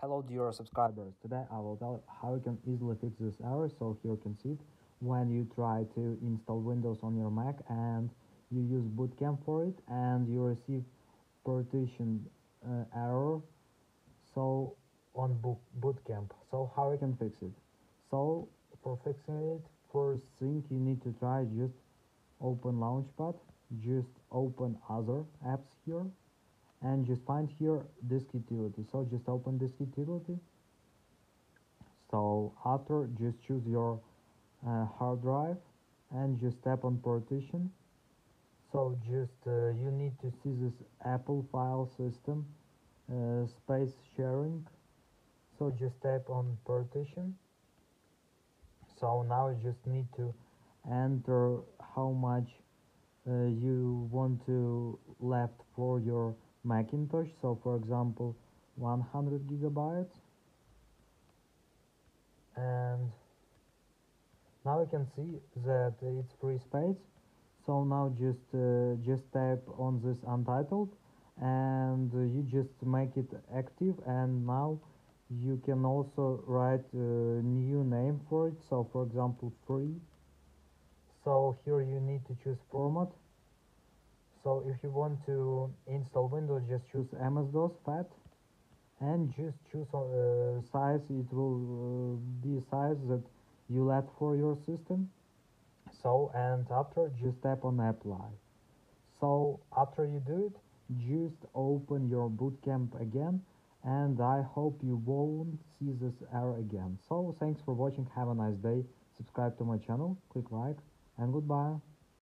Hello dear subscribers, today I will tell how you can easily fix this error. So here you can see it when you try to install Windows on your Mac and you use Bootcamp for it and you receive partition uh, error so on book Bootcamp. So how you can fix it? So for fixing it, first thing you need to try just open Launchpad, just open other apps here and just find here disk utility. So just open disk utility. So after just choose your uh, hard drive and just tap on partition. So just uh, you need to see this apple file system uh, space sharing. So just tap on partition. So now you just need to enter how much uh, you want to left for your Macintosh so for example 100 gigabytes. And now you can see that it's free space. So now just uh, just tap on this untitled and you just make it active. And now you can also write a new name for it. So for example free. So here you need to choose format so if you want to install Windows just choose MS-DOS FAT and just choose uh, size. It will uh, be size that you let for your system. So and after just tap on apply. So after you do it just open your bootcamp again and I hope you won't see this error again. So thanks for watching. Have a nice day. Subscribe to my channel. Click like and goodbye